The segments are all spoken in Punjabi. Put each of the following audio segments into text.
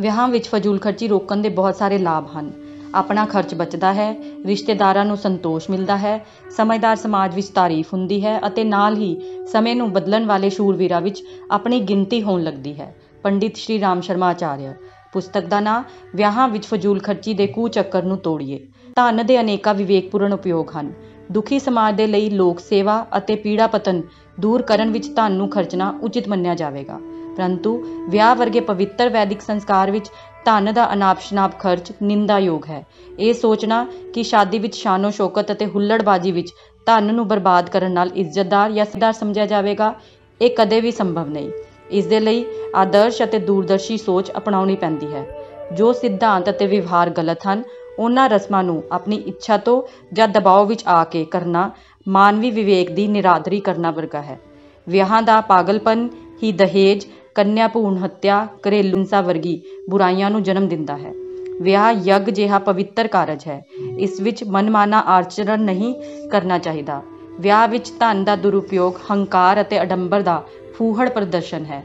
ਵਿਆਹਾਂ ਵਿੱਚ ਫਜ਼ੂਲ ਖਰਚੀ ਰੋਕਣ ਦੇ ਬਹੁਤ ਸਾਰੇ ਲਾਭ ਹਨ। ਆਪਣਾ ਖਰਚ ਬਚਦਾ ਹੈ, ਰਿਸ਼ਤੇਦਾਰਾਂ ਨੂੰ ਸੰਤੋਸ਼ ਮਿਲਦਾ ਹੈ, ਸਮਝਦਾਰ ਸਮਾਜ ਵਿੱਚ ਤਾਰੀਫ ਹੁੰਦੀ ਹੈ ਅਤੇ ਨਾਲ ਹੀ ਸਮੇਂ ਨੂੰ ਬਦਲਣ ਵਾਲੇ ਸ਼ੂਰਵੀਰਾਂ ਵਿੱਚ ਆਪਣੀ ਗਿਣਤੀ ਹੋਣ ਲੱਗਦੀ ਹੈ। ਪੰਡਿਤ ਸ਼੍ਰੀ ਰਾਮ ਸ਼ਰਮਾ ਆਚਾਰਿਆ, ਪੁਸਤਕ ਦਾ ਨਾਂ, ਵਿਆਹਾਂ ਵਿੱਚ ਫਜ਼ੂਲ ਖਰਚੀ ਦੇ ਕੂ ਚੱਕਰ ਨੂੰ ਤੋੜੀਏ। ਧਨ ਦੇ ਅਨੇਕਾਂ ਵਿਵੇਕਪੂਰਨ ਉਪਯੋਗ ਹਨ। ਦੁਖੀ ਸਮਾਜ ਦੇ ਲਈ ਲੋਕ ਸੇਵਾ ਅਤੇ ਪੀੜਾ ਪਤਨ ਦੂਰ ਕਰਨ ਵਿੱਚ ਧਨ ਨੂੰ ਖਰਚਣਾ ਉਚਿਤ ਮੰਨਿਆ ਜਾਵੇਗਾ। ਪਰੰਤੂ ਵਿਆਹ ਵਰਗੇ ਪਵਿੱਤਰ ਵੈਦਿਕ ਸੰਸਕਾਰ ਵਿੱਚ ਧਨ ਦਾ ਅਨਾਪ ਸ਼ਨਾਪ ਖਰਚ ਨਿੰਦਾਯੋਗ ਹੈ। ਇਹ ਸੋਚਣਾ ਕਿ ਸ਼ਾਦੀ ਵਿੱਚ ਸ਼ਾਨੋ ਸ਼ੌਕਤ ਅਤੇ ਹੁੱਲੜਬਾਜੀ ਵਿੱਚ ਧਨ ਨੂੰ ਬਰਬਾਦ ਕਰਨ ਨਾਲ ਇੱਜ਼ਤਦਾਰ ਜਾਂ ਸਰਦਾਰ ਸਮਝਿਆ ਜਾਵੇਗਾ, ਇਹ ਕਦੇ ਵੀ ਸੰਭਵ ਨਹੀਂ। ਇਸ ਦੇ ਲਈ ਆਦਰਸ਼ ਅਤੇ ਦੂਰਦਰਸ਼ੀ ਸੋਚ ਅਪਣਾਉਣੀ ਪੈਂਦੀ ਹੈ। ਜੋ ਸਿਧਾਂਤ ਅਤੇ ਵਿਵਹਾਰ ਗਲਤ ਹਨ, ਉਹਨਾਂ ਰਸਮਾਂ ਨੂੰ ਆਪਣੀ ਇੱਛਾ ਤੋਂ ਜਾਂ ਦਬਾਅ ਵਿੱਚ ਆ ਕੇ ਕਰਨਾ ਮਾਨਵੀ ਵਿਵੇਕ ਦੀ ਨਿਰਾਦਰੀ ਕਰਨਾ ਵਰਗਾ ਹੈ। ਵਿਆਹਾਂ ਦਾ ਪਾਗਲਪਨ, ਹੀ ਦਹੇਜ ਕੰਨਿਆ ਭੂਣ ਹੱਤਿਆ ਘਰੇਲੂ ਹਿੰਸਾ ਵਰਗੀ ਬੁਰਾਈਆਂ ਨੂੰ ਜਨਮ ਦਿੰਦਾ ਹੈ। ਵਿਆਹ ਯੱਗ ਜਿਹਾ ਪਵਿੱਤਰ ਕਾਰਜ ਹੈ। ਇਸ ਵਿੱਚ ਮਨਮਾਨਾ ਆਚਰਣ ਨਹੀਂ ਕਰਨਾ ਚਾਹੀਦਾ। ਵਿਆਹ ਵਿੱਚ ਧਨ ਦਾ ਦੁਰਉਪਯੋਗ, ਹੰਕਾਰ ਅਤੇ ਅਡੰਬਰ ਦਾ ਫੂਹੜ ਪ੍ਰਦਰਸ਼ਨ ਹੈ।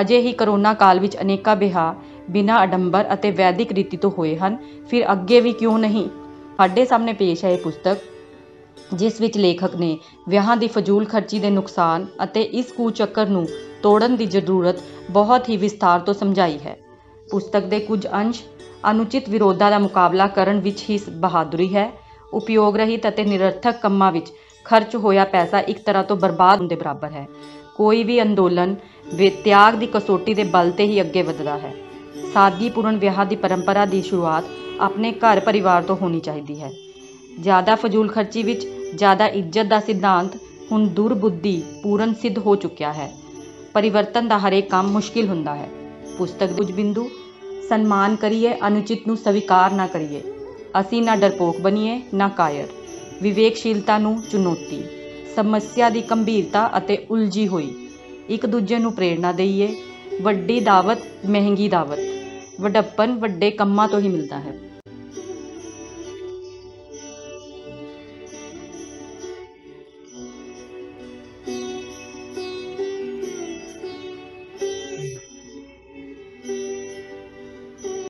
ਅਜੇ ਹੀ ਕਰੋਨਾ ਕਾਲ ਵਿੱਚ ਅਨੇਕਾਂ ਵਿਆਹ ਬਿਨਾਂ ਅਡੰਬਰ ਅਤੇ ਵੈਦਿਕ ਰੀਤੀ ਤੋਂ ਹੋਏ ਹਨ। ਫਿਰ ਅੱਗੇ ਵੀ ਕਿਉਂ ਨਹੀਂ? ਸਾਡੇ ਸਾਹਮਣੇ ਪੇਸ਼ ਹੈ ਇਹ ਪੁਸਤਕ, ਜਿਸ ਵਿੱਚ ਲੇਖਕ ਨੇ ਵਿਆਹਾਂ ਦੀ ਫਜ਼ੂਲ ਖਰਚੀ ਦੇ ਨੁਕਸਾਨ ਅਤੇ ਇਸ ਕੂਚੱਕਰ ਨੂੰ ਤੋੜਨ ਦੀ ਜ਼ਰੂਰਤ ਬਹੁਤ ਹੀ ਵਿਸਥਾਰ ਤੋਂ ਸਮਝਾਈ ਹੈ। ਪੁਸਤਕ ਦੇ ਕੁਝ ਅੰਸ਼ ਅਨੁਚਿਤ ਵਿਰੋਧਾਂ ਦਾ ਮੁਕਾਬਲਾ ਕਰਨ ਵਿੱਚ ਹੀ ਬਹਾਦਰੀ ਹੈ। ਉਪਯੋਗ ਰਹਿਤ ਅਤੇ ਨਿਰਰਥਕ ਕੰਮਾਂ ਵਿੱਚ ਖਰਚ ਹੋਇਆ ਪੈਸਾ ਇੱਕ ਤਰ੍ਹਾਂ ਤੋਂ ਬਰਬਾਦ ਹੋਣ ਦੇ ਬਰਾਬਰ ਹੈ। ਕੋਈ ਵੀ ਅੰਦੋਲਨ ਤਿਆਗ ਦੀ ਕਸੋਟੀ ਦੇ ਬਲ ਤੇ ਹੀ ਅੱਗੇ ਵੱਧਦਾ ਹੈ। ਸਾਦਗੀਪੂਰਨ ਵਿਆਹ ਦੀ ਪਰੰਪਰਾ ਦੀ ਸ਼ੁਰੂਆਤ ਆਪਣੇ ਘਰ ਪਰਿਵਾਰ ਤੋਂ ਹੋਣੀ ਚਾਹੀਦੀ ਹੈ। ਜ਼ਿਆਦਾ ਫਜ਼ੂਲ ਖਰਚੀ ਵਿੱਚ ਜ਼ਿਆਦਾ ਇੱਜ਼ਤ ਦਾ ਸਿਧਾਂਤ ਹੁਣ ਦੁਰਬੁੱਧੀ ਪੂਰਨ ਸਿੱਧ ਹੋ ਚੁੱਕਿਆ ਹੈ। ਪਰਿਵਰਤਨ ਦਾ ਹਰੇਕ ਕੰਮ ਮੁਸ਼ਕਿਲ ਹੁੰਦਾ ਹੈ। ਪੁਸਤਕ ਕੁਝ ਬਿੰਦੂ, ਸਨਮਾਨ ਕਰੀਏ, ਅਨੁਚਿਤ ਨੂੰ ਸਵੀਕਾਰ ਨਾ ਕਰੀਏ। ਅਸੀਂ ਨਾ ਡਰਪੋਕ ਬਣੀਏ, ਨਾ ਕਾਇਰ। ਵਿਵੇਕਸ਼ੀਲਤਾ ਨੂੰ ਚੁਣੌਤੀ। ਸਮੱਸਿਆ ਦੀ ਗੰਭੀਰਤਾ ਅਤੇ ਉਲਝੀ ਹੋਈ। ਇੱਕ ਦੂਜੇ ਨੂੰ ਪ੍ਰੇਰਣਾ ਦਈਏ। ਵੱਡੀ ਦਾਵਤ, ਮਹਿੰਗੀ ਦਾਵਤ। ਵਡੱਪਨ ਵੱਡੇ ਕੰਮਾਂ ਤੋਂ ਹੀ ਮਿਲਦਾ ਹੈ।